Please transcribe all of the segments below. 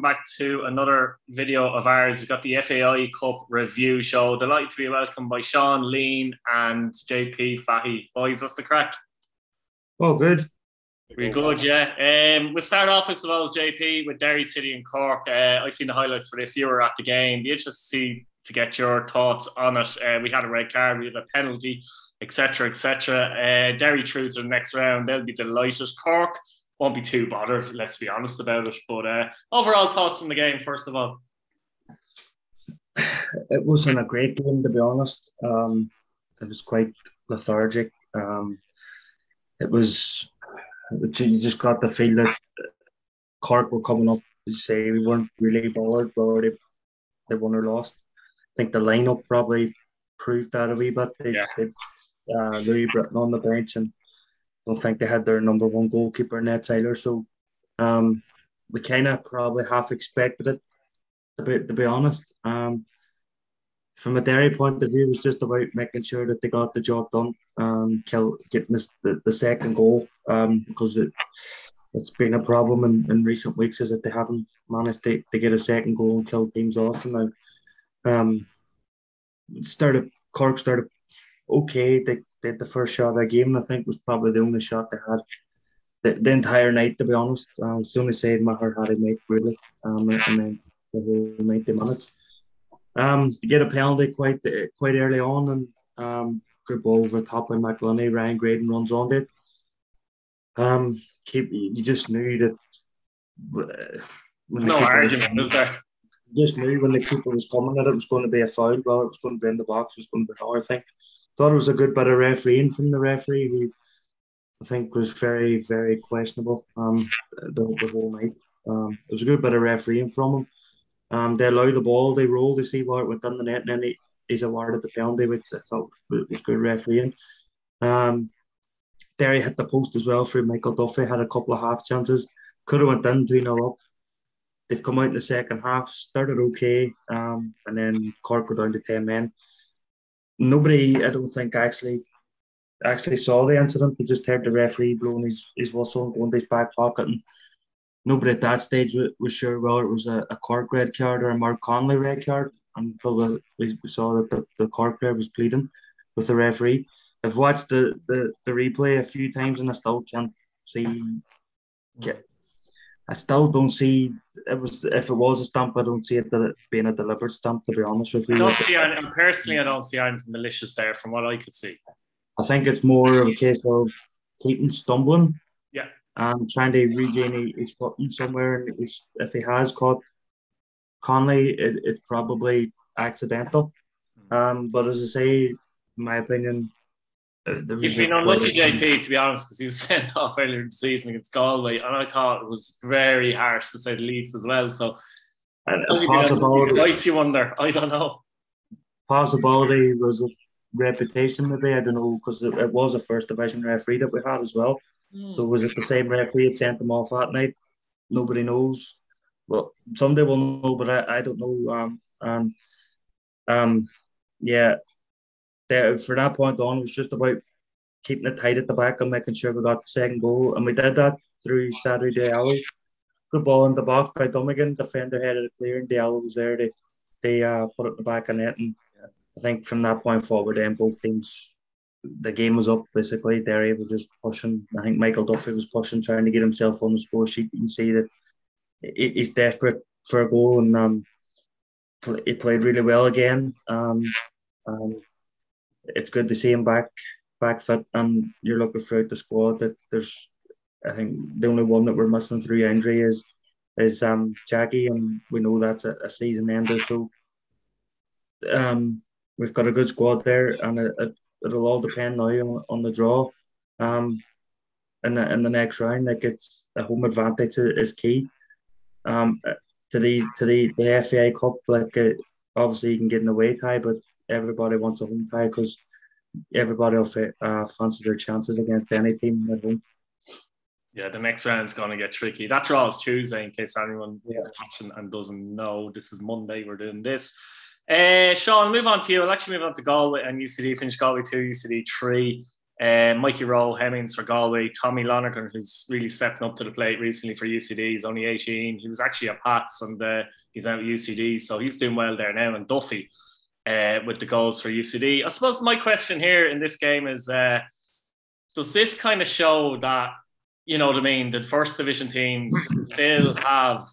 back to another video of ours. We've got the FAI Cup review show. Delighted to be welcomed by Sean, Lean, and JP Fahy. Boys, what's the crack? Oh, good. Very good, yeah. Um, we'll start off as well as JP with Derry City and Cork. Uh, I seen the highlights for this. You were at the game. Be interested to see to get your thoughts on it. Uh, we had a red card, we had a penalty, etc., etc. Uh, Derry through to the next round. They'll be delighted. Cork won't be too bothered. Let's be honest about it. But uh, overall thoughts on the game, first of all. It wasn't a great game, to be honest. Um, it was quite lethargic. Um, it was you just got the feel that Cork were coming up. You say we weren't really bothered whether they, they won or lost. I think the lineup probably proved that a wee bit. They, yeah. they uh, Louis Britton on the bench and don't think they had their number one goalkeeper, Ned Tyler. So um, we kind of probably half expected it, to be, to be honest. Um, from a Derry point of view, it was just about making sure that they got the job done, um, kill, getting this, the, the second goal, um, because it, it's been a problem in, in recent weeks is that they haven't managed to, to get a second goal and kill teams off. And now, um, started Cork started okay. They did the first shot of the game. I think was probably the only shot they had the, the entire night. To be honest, um, it's the only save Maher had it made really, um, and then the whole ninety minutes. Um, to get a penalty quite quite early on, and um, good ball over top by McEleney. Ryan Graydon runs on it. Um, keep you just knew that. Uh, no argument, was, is there? Just knew when the keeper was coming that it was going to be a foul. Well, it was going to be in the box. It was going to be another thing. Thought it was a good bit of refereeing from the referee, who I think was very, very questionable um, the, the whole night. Um, it was a good bit of refereeing from him. Um, they allow the ball, they roll, they see where it went in the net, and then he, he's awarded the penalty, which I thought was good refereeing. Um, Derry hit the post as well for Michael Duffy, had a couple of half chances, could have went in 2 0 up. They've come out in the second half, started okay, um, and then Cork were down to 10 men. Nobody, I don't think, actually actually saw the incident. We just heard the referee blowing his, his whistle and going to his back pocket. And nobody at that stage was sure whether it was a, a Cork red card or a Mark Connolly red card until the, we saw that the, the Cork player was pleading with the referee. I've watched the, the, the replay a few times and I still can't see. Get, I still don't see it was if it was a stamp. I don't see it being a deliberate stamp. To be honest with you, I don't see. Any, personally, I don't see anything malicious there, from what I could see. I think it's more of a case of Keating stumbling yeah, and trying to regain his footing somewhere. And if he has caught Connolly, it, it's probably accidental. Hmm. Um, but as I say, my opinion, He's been unlucky, JP, to be honest, because he was sent off earlier in the season against Galway, and I thought it was very harsh to say the least as well. So, and a possibility, makes you wonder. I don't know. Possibility was a reputation, maybe I don't know, because it, it was a first division referee that we had as well. Mm. So was it the same referee that sent them off that night? Nobody knows. Well, someday we'll know, but I, I don't know. Um, and um, yeah, there from that point on, it was just about keeping it tight at the back and making sure we got the second goal, and we did that through Sadou Diallo. Good ball in the box by Dummigan. Defender headed it clear, and Diallo was there. They they uh, put it in the back of net, and I think from that point forward, then both teams the game was up basically. Derry were just pushing. I think Michael Duffy was pushing, trying to get himself on the score sheet. You can see that he's desperate for a goal, and um, he played really well again. Um, um, it's good to see him back back fit, and you're looking throughout the squad that there's. I think the only one that we're missing through injury is is um Jackie, and we know that's a, a season ender. So um, we've got a good squad there, and it, it'll all depend now on, on the draw. Um, in the in the next round, like it's a home advantage is key. Um, to the to the the FAI Cup, like obviously you can get an away tie, but everybody wants a home tie because everybody will uh, fancy their chances against any team at home. Yeah, the next round's going to get tricky. That draw is Tuesday, in case anyone yeah. is watching and doesn't know. This is Monday. We're doing this. Uh, Sean, move on to you. I'll actually move on to Galway and UCD. Finished Galway 2, UCD 3. Uh, Mikey Rowe, Hemmings for Galway, Tommy Lonergan, who's really stepping up to the plate recently for UCD. He's only 18. He was actually at Pats and uh, he's out at UCD, so he's doing well there now. And Duffy uh, with the goals for UCD. I suppose my question here in this game is uh, does this kind of show that, you know what I mean, the first division teams still have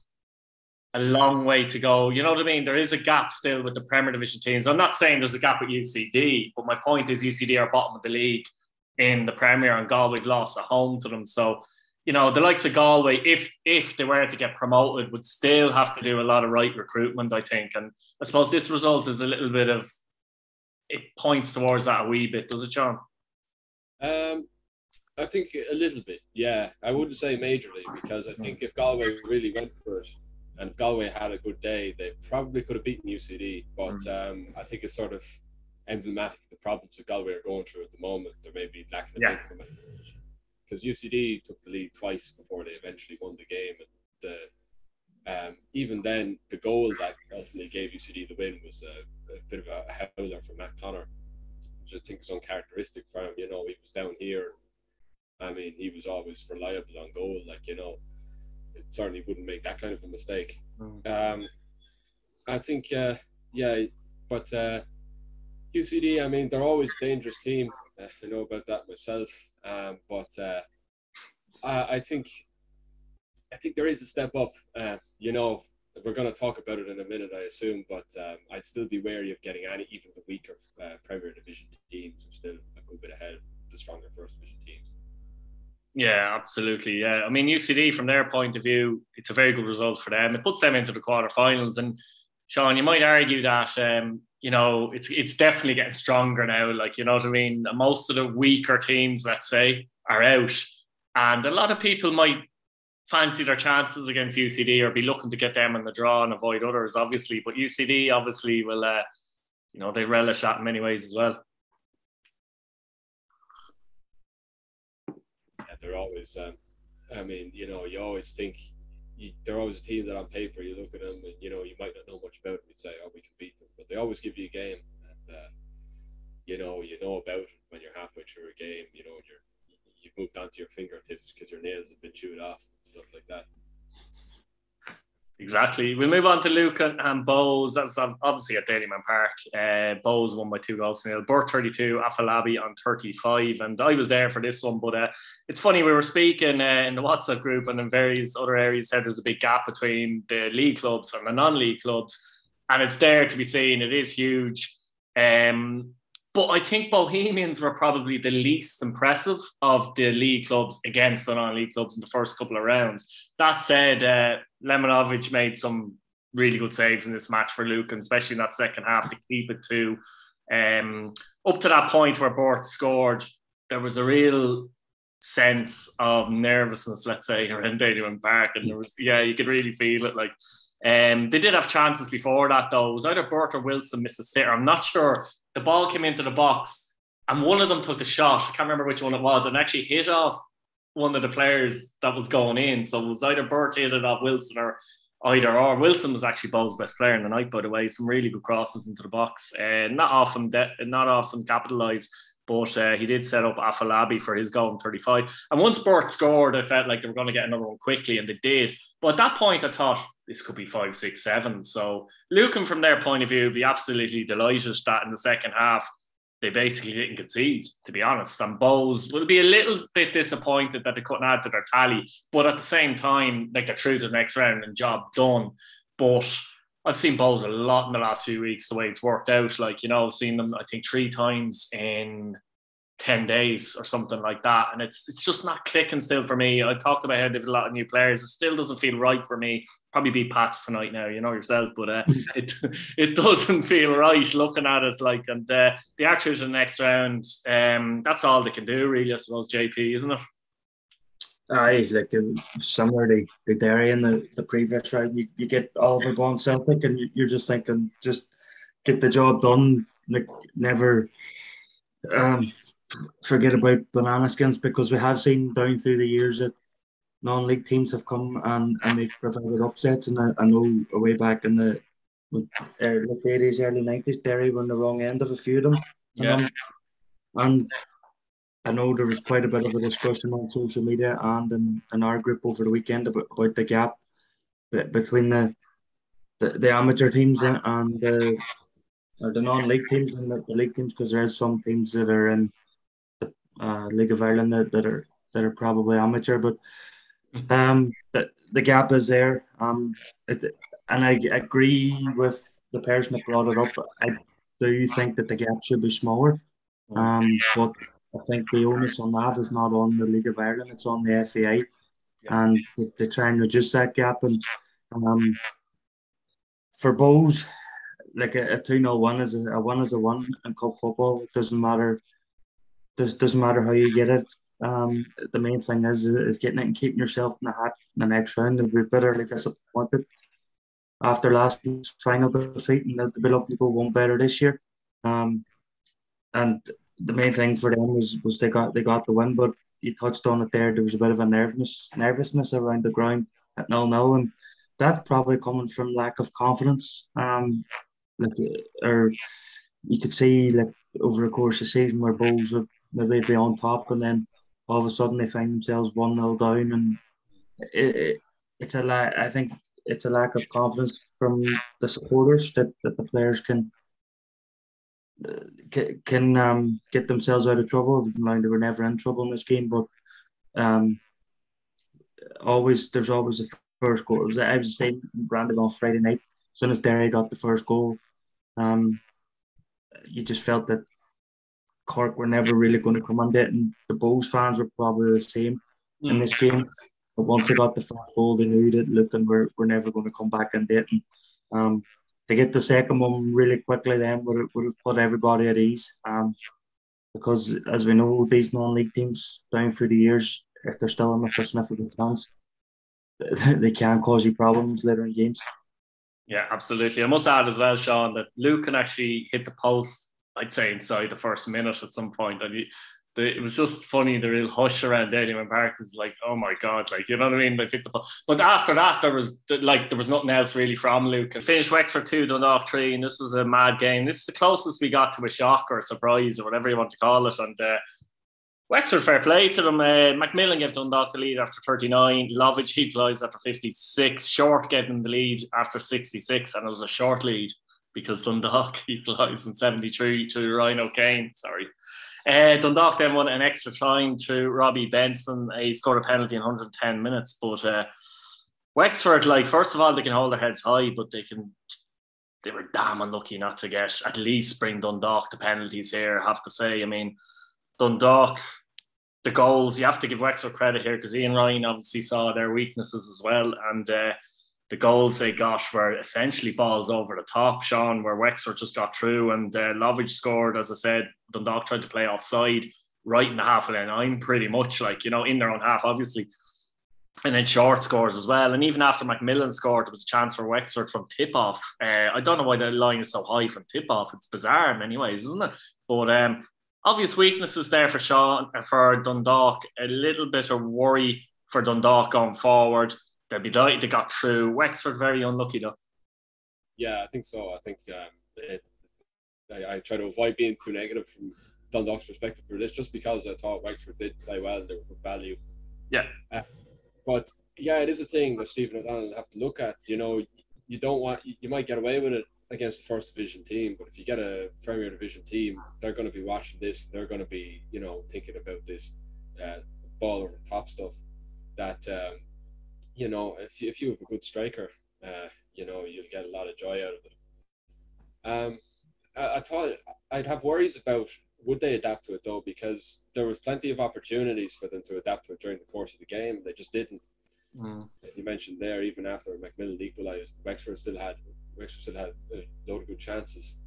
a long way to go. You know what I mean? There is a gap still with the Premier Division teams. I'm not saying there's a gap with UCD, but my point is UCD are bottom of the league in the Premier and Galway's lost at home to them. So, you know, the likes of Galway, if if they were to get promoted, would still have to do a lot of right recruitment, I think. And I suppose this result is a little bit of it points towards that a wee bit, does it, John? Um, I think a little bit, yeah. I wouldn't say majorly because I think if Galway really went for it and if Galway had a good day, they probably could have beaten UCD. But mm. um, I think it's sort of emblematic of the problems that Galway are going through at the moment. They're maybe lacking yeah. Because UCD took the lead twice before they eventually won the game, and the um, even then the goal that ultimately gave UCD the win was a, a bit of a howler from Matt Connor, which I think is uncharacteristic for him. You know, he was down here. I mean, he was always reliable on goal. Like you know, it certainly wouldn't make that kind of a mistake. Mm. Um, I think, uh, yeah, but. Uh, UCD, I mean, they're always a dangerous team. Uh, I know about that myself. Um, but uh, I, I, think I think there is a step up. Uh, you know, we're going to talk about it in a minute, I assume. But um, I'd still be wary of getting any even the weaker uh, Premier Division teams are still a good bit ahead of the stronger First Division teams. Yeah, absolutely. Yeah, I mean UCD from their point of view, it's a very good result for them. It puts them into the quarterfinals, and Sean, you might argue that um, you know, it's it's definitely getting stronger now. Like, you know what I mean? Most of the weaker teams, let's say, are out. And a lot of people might fancy their chances against UCD or be looking to get them in the draw and avoid others, obviously. But UCD obviously will uh, you know, they relish that in many ways as well. Yeah, they're always um, I mean, you know, you always think you, they're always a team that on paper you look at them and you know you might not know much about them. You say, "Oh, we can beat them," but they always give you a game, and uh, you know you know about it when you're halfway through a game. You know you're you've moved onto your fingertips because your nails have been chewed off and stuff like that. Exactly. We'll move on to Luke and Bohs. That was obviously at Dalymount Park. Uh, Bohs won by two goals to nil. Burt 32, Afolabi on 35. And I was there for this one. But uh, it's funny, we were speaking uh, in the WhatsApp group and in various other areas said there's a big gap between the league clubs and the non league clubs. And it's there to be seen. It is huge. Um, but I think Bohemians were probably the least impressive of the league clubs against the non-league clubs in the first couple of rounds. That said, uh, Lemanovic made some really good saves in this match for Luke, and especially in that second half to keep it to um, up to that point where Burt scored. There was a real sense of nervousness, let's say, around Dalymount Park, and there was yeah, you could really feel it. Like um, they did have chances before that, though. It was either Burt or Wilson missed a sitter. I'm not sure. The ball came into the box, and one of them took the shot. I can't remember which one it was, and actually hit off one of the players that was going in. So it was either Burt hit it off Wilson or either or. Wilson was actually Bohs' best player in the night, by the way. Some really good crosses into the box. Uh, not often, de- not often capitalised. But uh, he did set up Afolabi for his goal in 35. And once Burt scored, I felt like they were going to get another one quickly, and they did. But at that point, I thought this could be five, six, seven. So looking from their point of view, would be absolutely delighted that in the second half, they basically didn't concede, to be honest. And Bohs will be a little bit disappointed that they couldn't add to their tally. But at the same time, like they're through to the next round and job done. But I've seen Bohs a lot in the last few weeks, the way it's worked out. Like, you know, I've seen them, I think, three times in 10 days or something like that. And it's it's just not clicking still for me. I talked about how they've a lot of new players. It still doesn't feel right for me. Probably be Pats tonight now, you know yourself, but uh, it it doesn't feel right looking at it like and uh, the Archers in the next round, um, that's all they can do really, I suppose, JP, isn't it? Aye, like similar to the Derry in the, the previous round, you, you get Oliver Bond Celtic, and you're just thinking, just get the job done. Like never, um, forget about banana skins because we have seen down through the years that non-league teams have come and, and they've provided upsets. And I, I know way back in the uh, late eighties, early nineties, Derry were on the wrong end of a few of them. Yeah. Um, and I know there was quite a bit of a discussion on social media and in, in our group over the weekend about, about the gap between the the, the amateur teams and the or the non-league teams and the, the league teams because there is some teams that are in the uh, League of Ireland that, that are that are probably amateur, but mm-hmm. um, the, the gap is there. Um, it, and I agree with the person that brought it up. I do think that the gap should be smaller. Um, but I think the onus on that is not on the League of Ireland; it's on the FAI, and to, to try and reduce that gap. And um, for Bohs, like a, a 2 0 one is a, a one is a one in cup football. It doesn't matter. Does doesn't matter how you get it. Um, the main thing is is getting it and keeping yourself in the hat in the next round and be bitterly disappointed after last year's final defeat and they'll be looking to go one better this year. Um, and the main thing for them was was they got they got the win, but you touched on it there. There was a bit of a nervousness nervousness around the ground at nil nil, and that's probably coming from lack of confidence. Um, like or you could see like over the course of the season where Bohs would maybe be on top, and then all of a sudden they find themselves one 0 down, and it, it, it's a lot. I think it's a lack of confidence from the supporters that, that the players can can um, get themselves out of trouble. Mind they were never in trouble in this game, but um, always there's always a first goal. It was I was saying Brandon on Friday night. As soon as Derry got the first goal, um, you just felt that Cork were never really going to come on it, and the Bohs fans were probably the same mm. in this game. But once they got the first goal, they knew that look, and we're, we're never going to come back in it. And um, to get the second one really quickly, then would would have put everybody at ease. Um, because as we know, these non-league teams down through the years, if they're still in the first sniff of the chance, they can cause you problems later in games. Yeah, absolutely. I must add as well, Sean, that Lucan actually hit the post. I'd say inside the first minute at some point, and he, the, it was just funny the real hush around Dalymount Park was like oh my god like you know what I mean? They picked the but after that there was like there was nothing else really from Luke. And finished Wexford 2 Dundalk 3 and this was a mad game. This is the closest we got to a shock or a surprise or whatever you want to call it. And uh, Wexford fair play to them. Uh, Macmillan gave Dundalk the lead after 39 Lovage equalised after 56 Short getting the lead after 66 and it was a short lead because Dundalk equalised in 73 to Ryan O'Kane sorry uh, Dundalk then won an extra time through Robbie Benson. He scored a penalty in 110 minutes. But uh, Wexford, like, first of all, they can hold their heads high, but they can. They were damn unlucky not to get at least bring Dundalk the penalties here. I have to say, I mean, Dundalk, the goals. You have to give Wexford credit here because Ian Ryan obviously saw their weaknesses as well, and uh, the goals they got were essentially balls over the top, Sean, where Wexford just got through and uh, Lovage scored, as I said, Dundalk tried to play offside right in the half of the nine, pretty much like, you know, in their own half, obviously. And then Short scores as well. And even after Macmillan scored, there was a chance for Wexford from tip off. Uh, I don't know why the line is so high from tip off. It's bizarre in many ways, isn't it? But um, obvious weaknesses there for Sean, for Dundalk. A little bit of worry for Dundalk going forward they'll be delighted they got through. Wexford very unlucky though. Yeah, I think so. I think um, it, I, I, try to avoid being too negative from Dundalk's perspective for this, just because I thought Wexford did play well. They were good value. Yeah. Uh, but yeah, it is a thing that Stephen O'Donnell have to look at. You know, you don't want you, you might get away with it against the first division team, but if you get a Premier Division team, they're going to be watching this. They're going to be, you know, thinking about this uh, ball over top stuff. That um, you know, if you, if you have a good striker, uh, you know, you'll get a lot of joy out of it. Um, I, I thought I'd have worries about would they adapt to it though, because there was plenty of opportunities for them to adapt to it during the course of the game. They just didn't. Mm. You mentioned there, even after Macmillan equalised, Wexford still had Wexford still had a load of good chances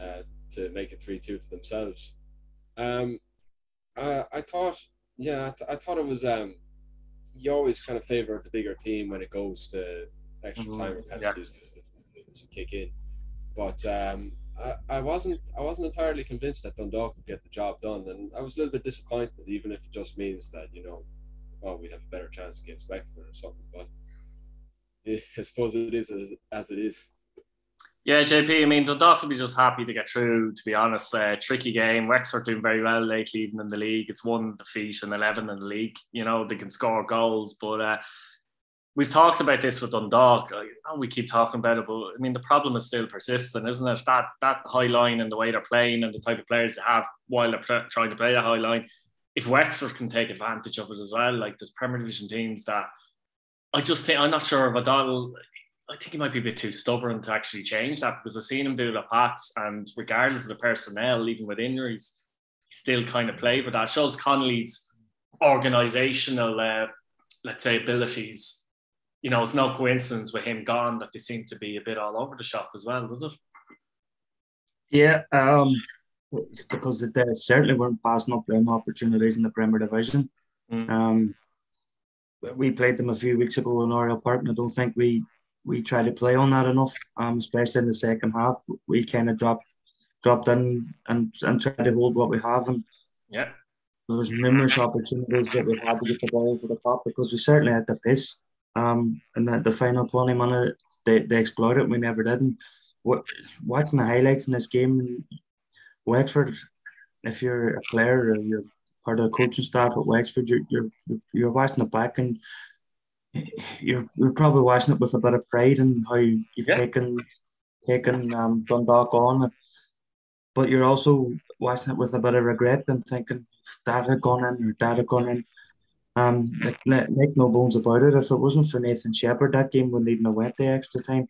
uh, to make it three two to themselves. Um, uh, I thought, yeah, I, th- I thought it was um, you always kind of favor the bigger team when it goes to extra mm-hmm. time or penalties because yeah. it kick in. But um, I, I wasn't I wasn't entirely convinced that Dundalk would get the job done, and I was a little bit disappointed, even if it just means that you know, well, we have a better chance against Wexford or something. But I suppose it is as, as it is. Yeah, JP. I mean, Dundalk will be just happy to get through. To be honest, uh, tricky game. Wexford doing very well lately, even in the league. It's one defeat and eleven in the league. You know they can score goals, but uh, we've talked about this with Dundalk. We keep talking about it, but I mean the problem is still persistent, isn't it? That that high line and the way they're playing and the type of players they have while they're trying to play that high line. If Wexford can take advantage of it as well, like there's Premier Division teams that I just think I'm not sure if O'Donnell I think he might be a bit too stubborn to actually change that because I've seen him do the Pats, and regardless of the personnel, even with injuries, he still kind of played with that. Shows Connolly's organizational, uh, let's say, abilities. You know, it's no coincidence with him gone that they seem to be a bit all over the shop as well, does it? Yeah, um, because they certainly weren't passing up them opportunities in the Premier Division. Mm. Um, we played them a few weeks ago in Oriel Park, and I don't think we we tried to play on that enough, um, especially in the second half. We kind of dropped dropped in and and tried to hold what we have. And yeah, there was numerous opportunities that we had to get the ball over the top because we certainly had the pace. Um, and the, the final twenty minutes they, they exploited. We never did. And what, watching the highlights in this game, Wexford, if you're a player or you're part of the coaching staff at Wexford, you're you're you're watching the back and you're you're probably watching it with a bit of pride and how you've yeah. taken taken um, Dundalk on, but you're also watching it with a bit of regret and thinking that had gone in or that had gone in. Um, like, make no bones about it. If it wasn't for Nathan Shepherd, that game would even have went the extra time.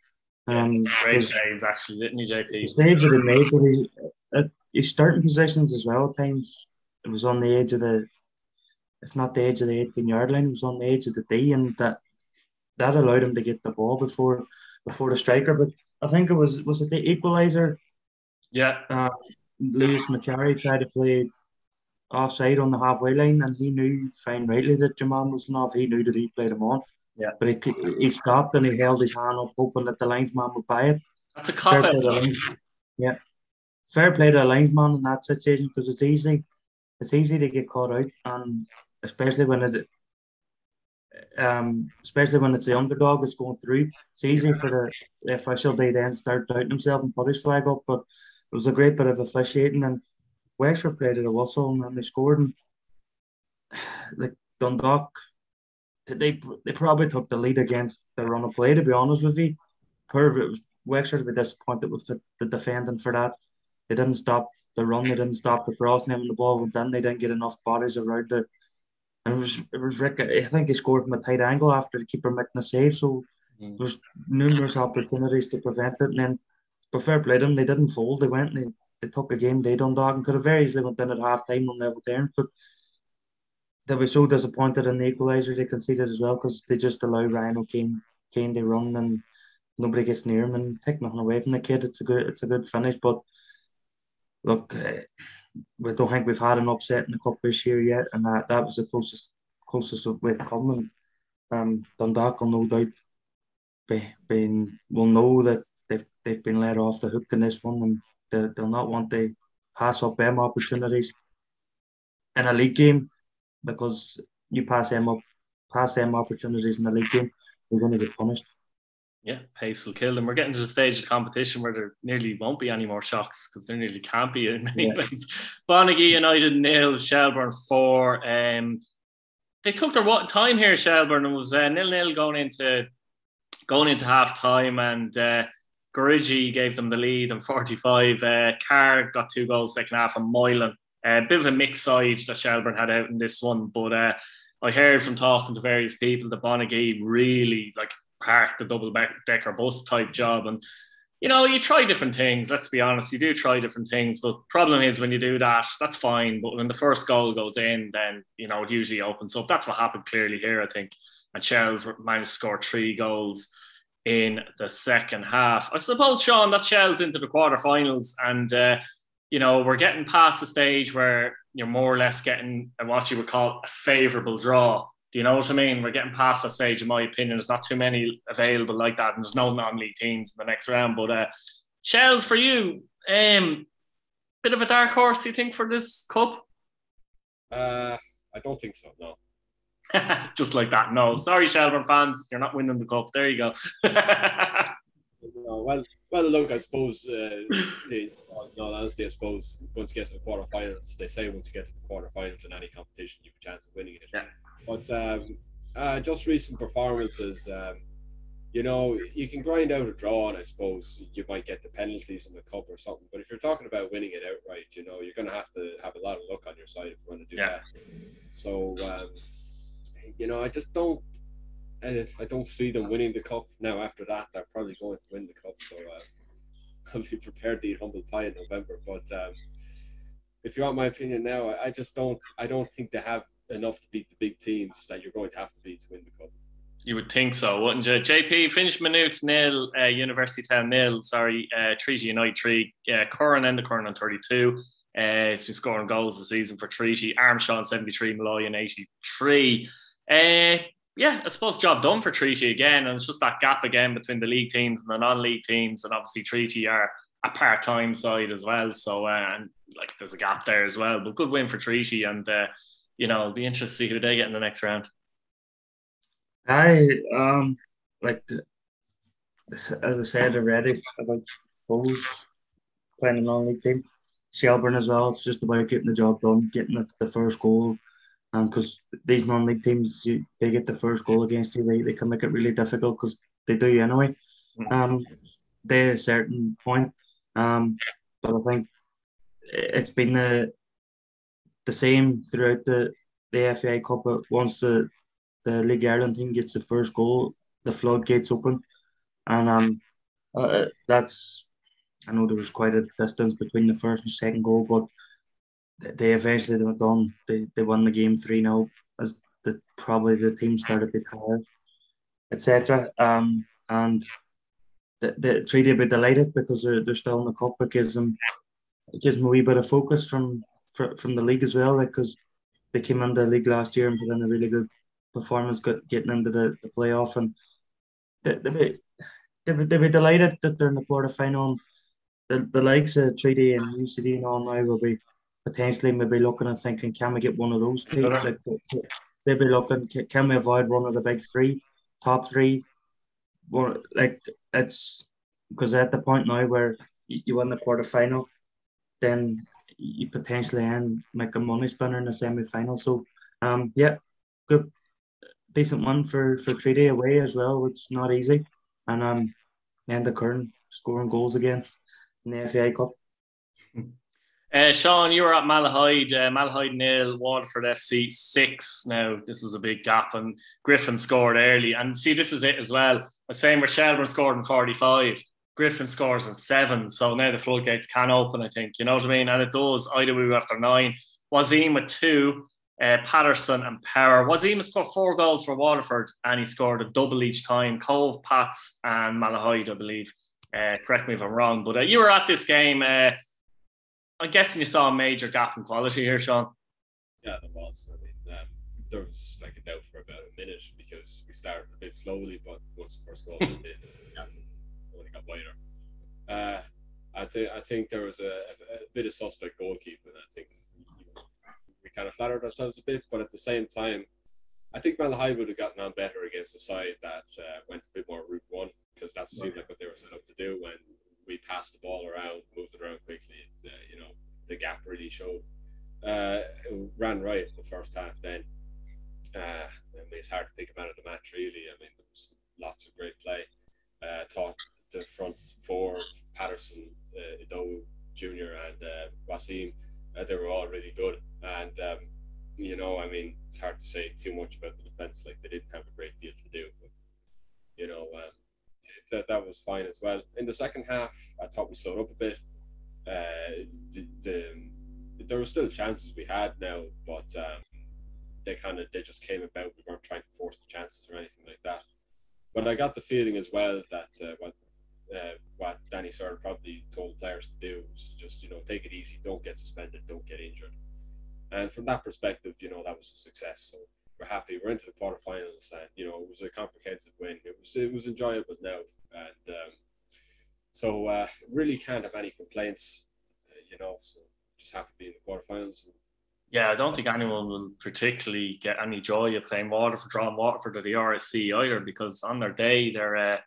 Um, great saves, actually, didn't he, JP? The saves that he made, but he, at his starting positions as well. At times, it was on the edge of the if not the edge of the 18 yard line, was on the edge of the D, and that that allowed him to get the ball before before the striker. But I think it was was it the equaliser? Yeah. Uh, Lewis Macari tried to play offside on the halfway line, and he knew fine rightly that Jamal was off. He knew that he played him on. Yeah. But he, he stopped and he held his hand up, hoping that the linesman would buy it. That's a cop Yeah. Fair play to the linesman in that situation because it's easy. It's easy to get caught out, and especially when it um, especially when it's the underdog is going through. It's easy for the, official day then start doubting himself and put his flag up, but it was a great bit of officiating and Wexford played at a whistle and they scored and like Dundalk they they probably took the lead against the run of play to be honest with you. Per Wexford would be disappointed with the, the defending for that. They didn't stop the run, they didn't stop the crossing and the ball, but then they didn't get enough bodies around the and it was it was Rick. I think he scored from a tight angle after the keeper making a save. So mm. there was numerous opportunities to prevent it. And then, but fair play them, they didn't fold. They went and they, they took a game they Dundalk and could have very easily went in at half time on level terms. But they were so disappointed in the equaliser they conceded as well because they just allow Ryan O'Kane Kane to run and nobody gets near him and take nothing away from the kid. It's a good it's a good finish, but look. Uh, we don't think we've had an upset in the cup this year yet, and that, that was the closest closest we've come. And um, Dundalk will no doubt be, been will know that they've they've been let off the hook in this one, and they, they'll not want to pass up them opportunities in a league game because you pass them up pass them opportunities in the league game, you're going to get punished yeah, pace will kill them. We're getting to the stage of the competition where there nearly won't be any more shocks because there nearly can't be in many yeah. ways. Bonagee United nil, Shelbourne four. Um, they took their what time here, Shelbourne, and was uh, nil nil going into going into half time, and uh, Gorigi gave them the lead in 45. Uh, Carr got two goals second half, and Moylan. A uh, bit of a mixed side that Shelbourne had out in this one, but uh, I heard from talking to various people that Bonagee really like park the double decker bus type job. And you know, you try different things. Let's be honest, you do try different things. But problem is when you do that, that's fine. But when the first goal goes in, then you know it usually opens up. That's what happened clearly here, I think. And Shells managed to score three goals in the second half. I suppose, Sean, that Shells into the quarterfinals, and uh, you know we're getting past the stage where you're more or less getting what you would call a favourable draw do you know what I mean? We're getting past that stage, in my opinion. There's not too many available like that, and there's no non-league teams in the next round. But uh, Shells for you, um, bit of a dark horse, you think, for this cup? Uh, I don't think so. No. Just like that. No, sorry, Shelbourne fans, you're not winning the cup. There you go. no, well, Well, look, I suppose, uh, in all honesty, I suppose once you get to the quarterfinals, they say once you get to the quarterfinals in any competition, you have a chance of winning it. Yeah. But um, uh, just recent performances, um, you know, you can grind out a draw, and I suppose you might get the penalties in the cup or something. But if you're talking about winning it outright, you know, you're going to have to have a lot of luck on your side if you want to do Yeah. that. So, um, you know, I just don't. I I don't see them winning the cup now. After that, they're probably going to win the cup. So uh, I'll be prepared to eat humble pie in November. But um, if you want my opinion now, I, I just don't. I don't think they have enough to beat the big teams that you're going to have to beat to win the cup. You would think so, wouldn't you? JP, finished minutes nil, uh, University Town nil, sorry, uh, Treaty United 3, uh, Curran and the Curran on 32. Uh, he's been scoring goals this season for Treaty, Armstrong 73, Malloy 83. Uh, yeah, I suppose job done for Treaty again, and it's just that gap again between the league teams and the non-league teams, and obviously Treaty are a part-time side as well, so uh, and like there's a gap there as well. But good win for Treaty, and uh, you know, it'll be interesting to see who they get in the next round. I um like as I said already about goals playing a non-league team. Shelbourne as well. It's just about getting the job done, getting the, the first goal. And because these non-league teams, you, they get the first goal against you, they, they can make it really difficult because they do anyway. Um, they a certain point. Um, but I think it's been the the same throughout the the FA Cup. But once the the League Ireland team gets the first goal, the floodgates open, and um, uh, that's I know there was quite a distance between the first and second goal, but they eventually went on. They they won the game three 0 as the probably the team started to tire, etc. Um, and the the Treaty will be delighted because they're, they're still in the cup. It gives them it gives them a wee bit of focus from from, from the league as well, because they came into the league last year and put in a really good performance, got, getting into the, the playoff, and they, they'll, be, they'll, be, delighted that they're in the quarter final. The, the likes of Treaty and UCD and all now will be potentially maybe looking and thinking, can we get one of those teams? Like, they'll be looking, can, we avoid one of the big three, top three? One, like it's because at the point now where you, you win the quarter final, then you potentially earn make a money spinner in the semi final. So um yeah, good decent one for for Treaty away as well, which is not easy. And um and the Kern scoring goals again in the FA Cup. Uh, Sean, you were at Malahide, uh, Malahide nil, Waterford FC six. Now this was a big gap, and Griffin scored early. And see, this is it as well. The same where Shelbourne scored in forty five. Griffin scores in seven, so now the floodgates can open. I think you know what I mean, and it does. Idowu after nine, Wassim with two, uh, Patterson and Power. Wassim scored four goals for Waterford, and he scored a double each time. Cobh, Pats, and Malahide, I believe. Uh, correct me if I'm wrong, but uh, you were at this game. Uh, I'm guessing you saw a major gap in quality here, Sean. Yeah, there was. I mean, um, there was like a doubt for about a minute because we started a bit slowly, but once the first goal went in, got wider. Uh, I think I think there was a, a, bit of suspect goalkeeping. I think we kind of flattered ourselves a bit, but at the same time, I think Malahide would have gotten on better against a side that uh, went a bit more route one because that seemed like what they were set up to do when we passed the ball around, moved it around quickly. uh, you know, the gap really showed. Uh, ran right the first half. Then, uh, I mean, it's hard to pick think about it the match really. I mean, there was lots of great play. Uh, thought the front four, Patterson, uh, Idowu Junior, and uh, Wassim, uh, they were all really good. And um, you know, I mean, it's hard to say too much about the defense. Like they didn't have a great deal to do, but you know. Um, that, that was fine as well. In the second half, I thought we slowed up a bit. Uh, the, the, there were still chances we had now, but um, they kind of they just came about. We weren't trying to force the chances or anything like that. But I got the feeling as well that uh, what uh, what Danny Searle probably told players to do was just you know take it easy, don't get suspended, don't get injured. And from that perspective, you know that was a success. So we're happy. We're into the quarterfinals, and you know it was a comprehensive win. It was it was enjoyable now, and um, so uh, really can't have any complaints. Uh, you know, so just happy to be in the quarterfinals. Yeah, I don't think anyone will particularly get any joy of playing Waterford, drawing Waterford or the RSC either, because on their day they're uh,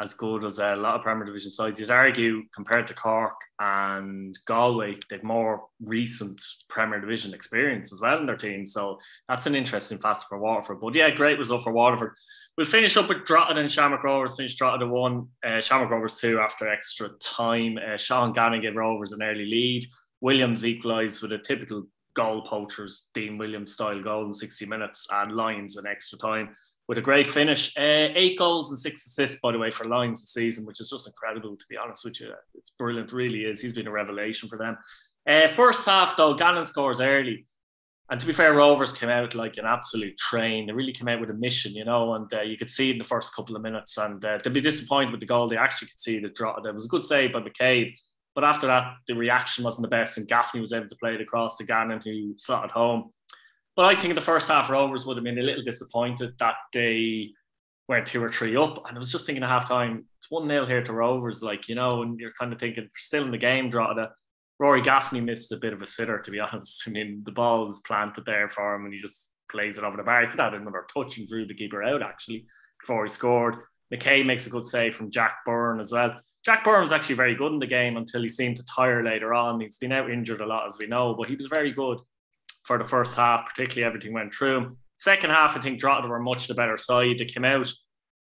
as good as a lot of Premier Division sides. You'd argue compared to Cork and Galway, they've more recent Premier Division experience as well in their team. So that's an interesting facet for Waterford. But yeah, great result for Waterford. We'll finish up with Drogheda and Shamrock Rovers. Finish Drogheda one, uh, Shamrock Rovers two after extra time. Uh, Sean Gannon gave Rovers an early lead. Williams equalised with a typical goal poachers, Dean Williams style goal in 60 minutes, and Lyons an extra time with a great finish. Uh, eight goals and six assists, by the way, for Lyons this season, which is just incredible, to be honest with you. It's brilliant, really is. He's been a revelation for them. Uh, first half, though, Gannon scores early. And to be fair, Rovers came out like an absolute train. They really came out with a mission, you know, and uh, you could see in the first couple of minutes. And uh, they'd be disappointed with the goal. They actually could see the draw. There was a good save by McCabe. But after that, the reaction wasn't the best. And Gaffney was able to play it across to Gannon, who slotted home. But I think in the first half, Rovers would have been a little disappointed that they went two or three up. And I was just thinking at half time, it's 1 nil here to Rovers, like, you know, and you're kind of thinking, still in the game, the Rory Gaffney missed a bit of a sitter, to be honest. I mean, the ball was planted there for him and he just plays it over the bar. He could have another touch and drew the keeper out, actually, before he scored. McKay makes a good save from Jack Byrne as well. Jack Byrne was actually very good in the game until he seemed to tire later on. He's been out injured a lot, as we know, but he was very good for the first half, particularly everything went through. Second half, I think Drogheda were much the better side. They came out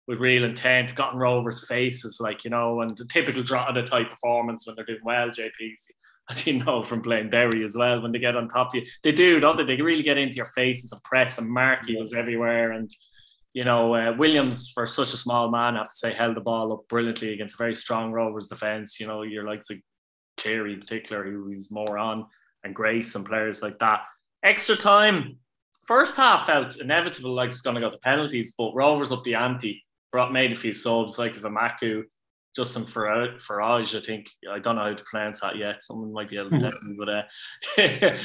with real intent, got in Rovers' faces, like, you know, and the typical Drogheda type performance when they're doing well, JPs, as you know from playing Derry as well, when they get on top of you. They do, don't they? They really get into your faces and press, and Markey was everywhere. And, you know, uh, Williams, for such a small man, I have to say, held the ball up brilliantly against a very strong Rovers defence. You know, your likes of Cleary in particular, who he's more on, and Grace and players like that. Extra time. First half felt inevitable, like it's going to go to penalties, but Rovers up the ante, brought made a few subs, like Vamaku, Justin Farage, I think. I don't know how to pronounce that yet. Someone might be able to tell me, but uh,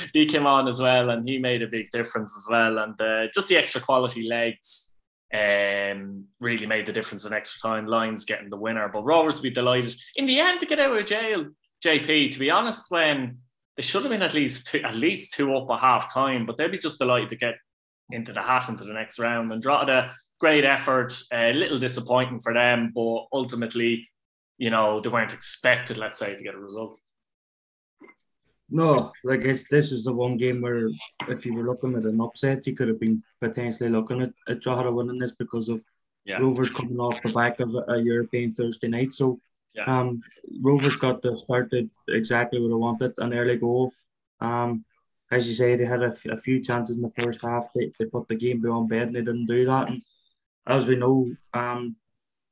he came on as well and he made a big difference as well. And uh, just the extra quality legs um, really made the difference in extra time. Lyons getting the winner, but Rovers would be delighted in the end to get out of jail. JP, to be honest, when they should have been at least two, at least two up at half time, but they'd be just delighted to get into the hat into the next round and draw a great effort. A little disappointing for them, but ultimately, you know, they weren't expected, let's say, to get a result. No, like it's, this is the one game where if you were looking at an upset, you could have been potentially looking at, at Drogheda winning this because of yeah. Rovers coming off the back of a, a European Thursday night. So yeah. Um, Rovers got the started exactly what I wanted, an early goal. Um, as you say, they had a few chances in the first half. They, they put the game beyond bed and they didn't do that. And as we know, um,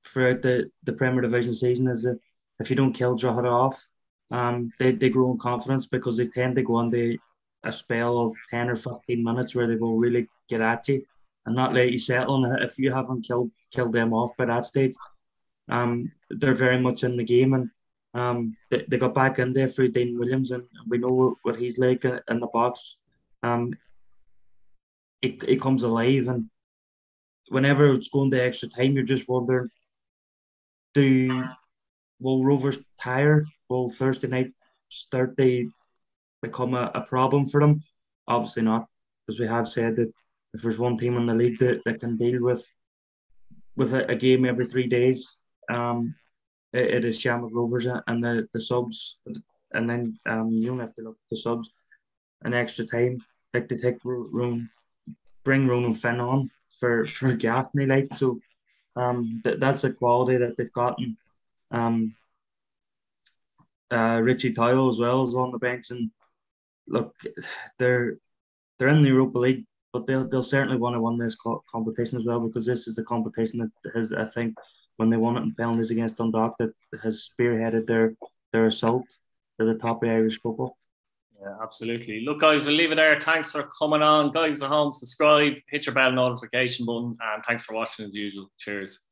throughout the, the Premier Division season, is that if you don't kill Drogheda off, um, they, they grow in confidence because they tend to go on the, a spell of 10 or 15 minutes where they will really get at you and not let you settle. And if you haven't killed killed them off by that stage, um, they're very much in the game and um, they, they got back in there through Dean Williams and we know what, he's like in the box. Um, it, it comes alive and whenever it's going to extra time, you're just wondering, do will Rovers tire? Will Thursday night start they become a, a problem for them? Obviously not, because we have said that if there's one team in the league that, that can deal with with a, a game every three days, um, it, is Shamrock Rovers and the, the subs, and then um, you don't have to look at the subs an extra time. Like to take room, bring Ronan Finn on for for Gaffney, like so. Um, that, that's a quality that they've gotten. Um, uh, Richie Towell as well is on the bench, and look, they're they're in the Europa League, but they'll they'll certainly want to win this co- competition as well because this is the competition that has I think when they won it in penalties against Dundalk that has spearheaded their their assault to the top of Irish football. Yeah, absolutely. Look, guys, we'll leave it there. Thanks for coming on. Guys at home, subscribe, hit your bell notification button, and thanks for watching as usual. Cheers.